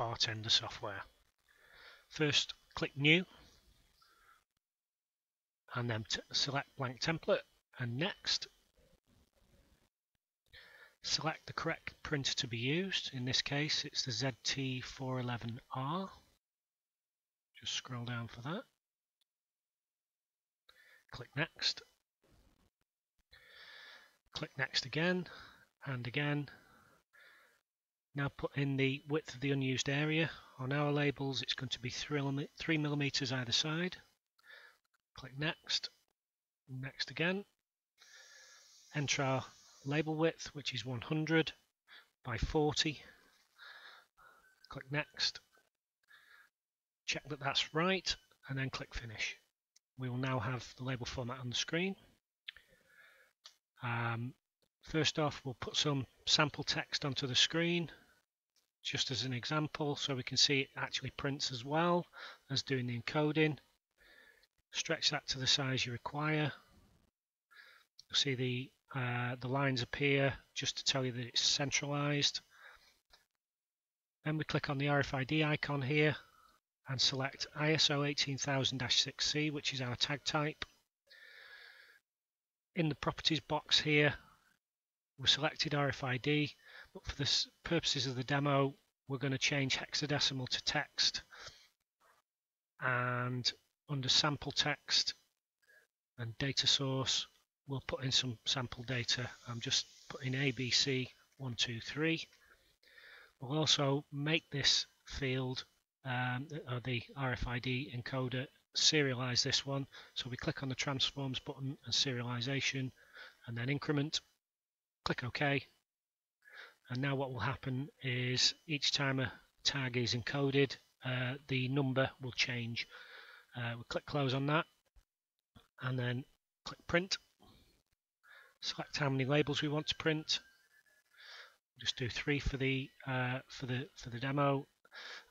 Bartender software. First, click New, and then select Blank Template, and Next. Select the correct printer to be used. In this case, it's the ZT411R. Just scroll down for that. Click Next. Click Next again and again. Now put in the width of the unused area. On our labels, it's going to be 3 millimeters either side. Click Next. Next again. Enter our label width which is 100 by 40 click next check that that's right and then click finish we will now have the label format on the screen um, first off we'll put some sample text onto the screen just as an example so we can see it actually prints as well as doing the encoding stretch that to the size you require you'll see the uh, the lines appear just to tell you that it's centralized. Then we click on the RFID icon here and select ISO 18000-6C, which is our tag type. In the properties box here, we selected RFID, but for the purposes of the demo, we're going to change hexadecimal to text. And under sample text and data source, we'll put in some sample data. I'm just putting ABC123. We'll also make this field, um, or the RFID encoder, serialize this one. So we click on the transforms button and serialization, and then increment. Click OK. And now what will happen is each time a tag is encoded, uh, the number will change. Uh, we click close on that, and then click print select how many labels we want to print. Just do three for the uh, for the for the demo.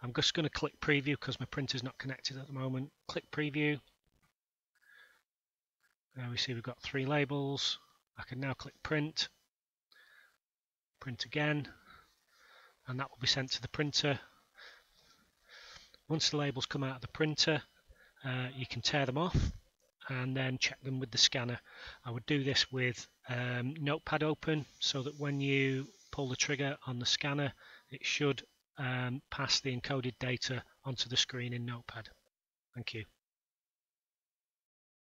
I'm just going to click preview because my printer's not connected at the moment. Click preview. Now we see we've got three labels. I can now click print. Print again, and that will be sent to the printer. Once the labels come out of the printer, uh, you can tear them off and then check them with the scanner. I would do this with um, Notepad open so that when you pull the trigger on the scanner it should um, pass the encoded data onto the screen in Notepad. Thank you.